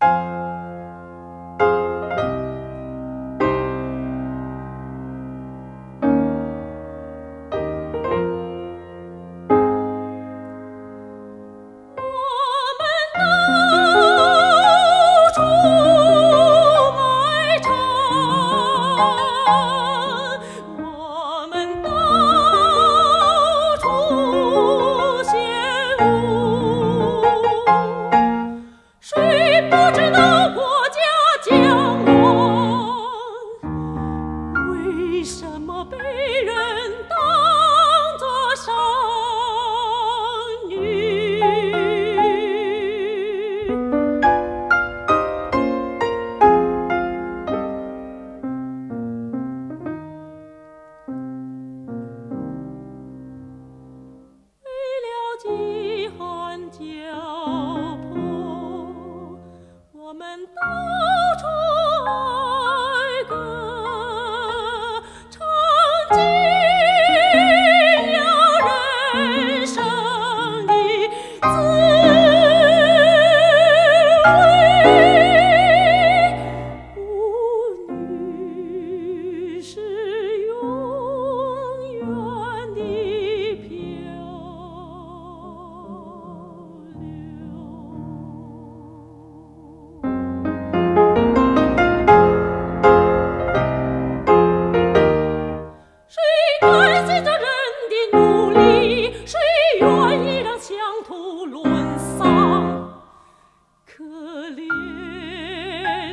我们到处歌唱。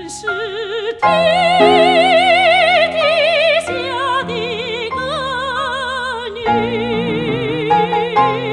Thank you.